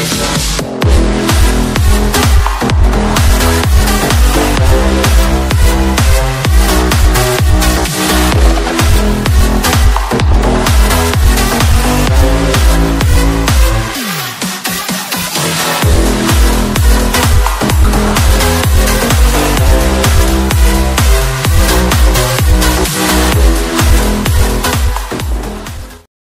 Africa.